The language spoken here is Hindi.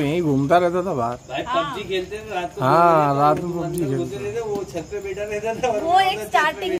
यही घूमता रहता था बाहर। भाई पबजी खेलते थे रात को हाँ, रात में पबजी खेलते घुसे वो छत पे बैठा रहता था वो एक स्टार्टिंग